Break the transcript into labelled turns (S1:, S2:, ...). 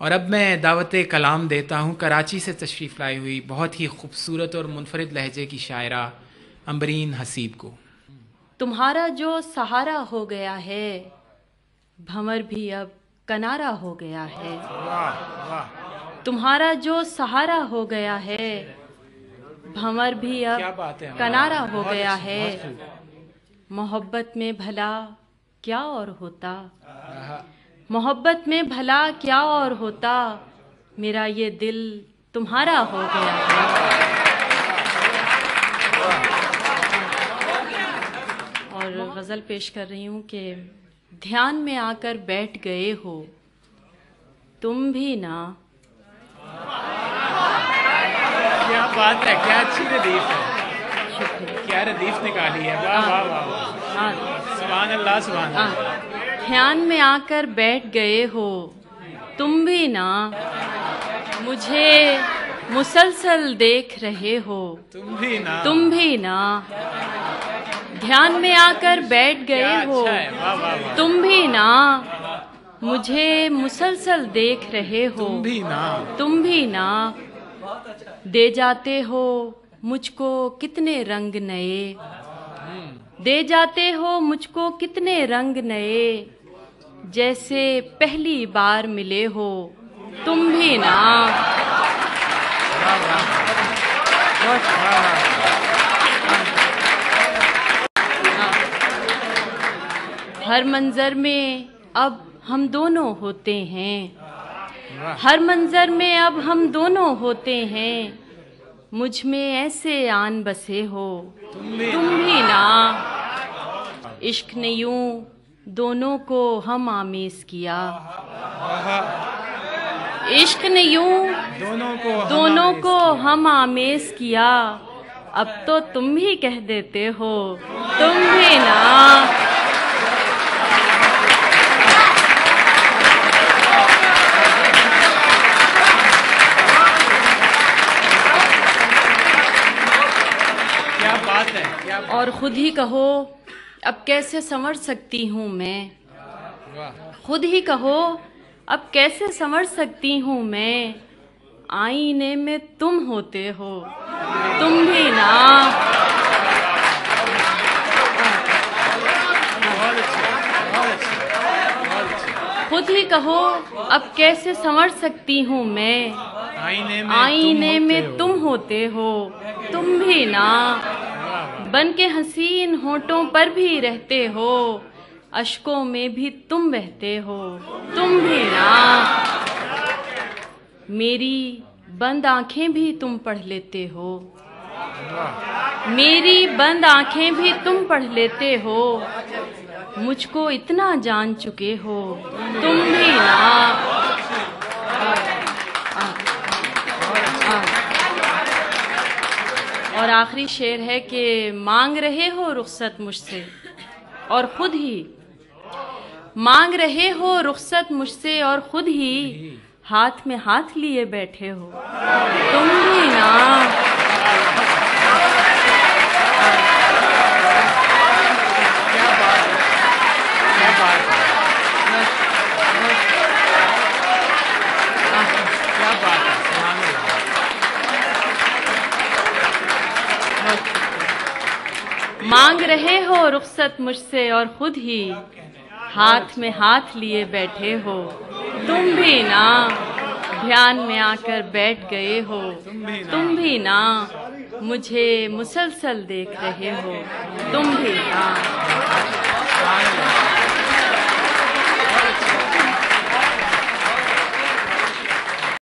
S1: और अब मैं दावत कलाम देता हूँ। कराची से तशरीफ़ लाई हुई बहुत ही खूबसूरत और मुनफरद लहजे की शायरा अम्बरीन हसीब को।
S2: तुम्हारा जो सहारा हो गया है भंवर भी अब कनारा हो गया है। तुम्हारा जो सहारा हो गया है भंवर भी अब कनारा हो गया है। मोहब्बत में भला क्या और होता? मोहब्बत में भला क्या और होता? मेरा ये दिल तुम्हारा हो गया है। और गज़ल पेश कर रही हूँ कि ध्यान में आकर बैठ गए हो। तुम भी ना।
S1: क्या बात है क्या अच्छी रदीफ है। क्या रदीफ निकाली है? वाह वाह वाह।
S2: हाँ।
S1: अल्लाह सुभान
S2: हाँ।
S1: अल्लाह
S2: ध्यान में आकर बैठ गए हो। तुम भी ना मुझे मुसलसल देख रहे हो।
S1: तुम भी ना।
S2: तुम भी ना ध्यान में आकर बैठ गए हो।
S1: अच्छा
S2: तुम भी ना मुझे मुसलसल देख रहे हो।
S1: तुम भी ना।
S2: तुम भी ना दे जाते हो मुझको कितने रंग नए। दे जाते हो मुझको कितने रंग नए। जैसे पहली बार मिले हो, तुम भी ना। हर मंजर में अब हम दोनों होते हैं। हर मंजर में अब हम दोनों होते हैं। मुझमें ऐसे आन बसे हो,
S1: तुम भी
S2: ना। इश्क ने यूँ दोनों को हम आमेज किया। इश्क ने यूँ
S1: दोनों को
S2: दोनों को हम आमेज किया। अब तो तुम ही कह देते हो। तुम भी ना।
S1: क्या बात है
S2: और खुद ही कहो अब कैसे संवर सकती हूँ मैं? खुद ही कहो अब कैसे संवर सकती हूँ मैं? आईने में तुम होते हो तुम भी ना। खुद ही कहो अब कैसे संवर सकती हूँ मैं?
S1: आईने में
S2: आईने
S1: तुम
S2: में
S1: होते हो।
S2: तुम होते हो तुम भी ना। बन के हसीन होठों पर भी रहते हो। अशकों में भी तुम बहते हो। तुम भी ना। मेरी बंद आँखें भी तुम पढ़ लेते हो। मेरी बंद आँखें भी तुम पढ़ लेते हो। मुझको इतना जान चुके हो। तुम भी ना। और आखिरी शेर है कि मांग रहे हो रुखसत मुझसे, और खुद ही। मांग रहे हो रुखसत मुझसे और खुद ही हाथ में हाथ लिए बैठे हो। तुम भी ना
S1: क्या बात है क्या बात है क्या बात है सुभान अल्लाह
S2: मांग रहे हो, रुखसत मुझसे और खुद ही। हाथ में हाथ लिए बैठे हो। तुम भी ना, ध्यान में आकर बैठ गए हो। तुम भी ना, मुझे मुसलसल देख रहे हो। तुम भी ना।